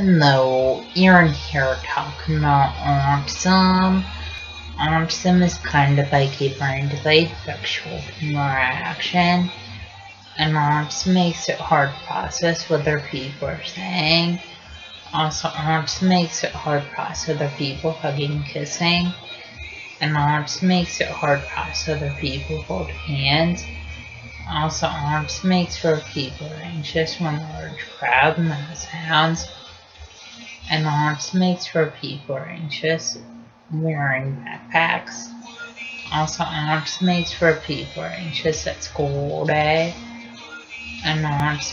Hello, Aaron here talking about autism. Autism is kind of like a brain delayed sexual interaction, and autism makes it hard to process what other people are saying. Also, autism makes it hard to process other people hugging kissing, and autism makes it hard to process other people hold hands. Also, autism makes for people anxious when large crowd and sounds makes for people anxious wearing backpacks. Also, makes for people anxious at school day.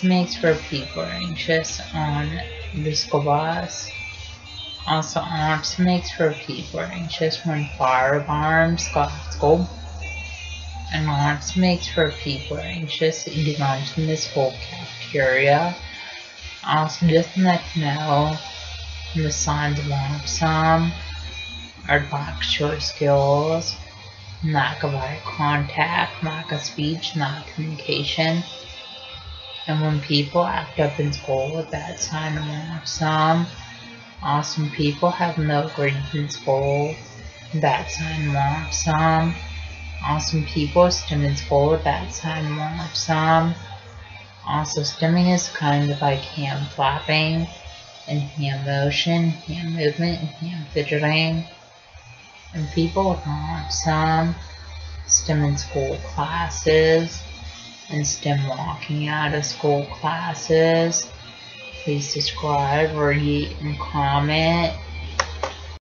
Makes for people anxious on the school bus. Also, makes for people anxious when fire alarms go off school. Makes for people lunch in the school cafeteria. Also, just let know the signs autism are lack of skills, lack of eye contact, lack of speech, lack of communication. And when people act up in school with that sign of autism, awesome people have no grades in school, that sign of autism. Awesome people stim in school with that sign of autism. Also, stimming is kind of like hand flapping and hand motion, hand movement, and hand fidgeting. And people with some stim in school classes, and stim walking out of school classes. Please describe, rate, and comment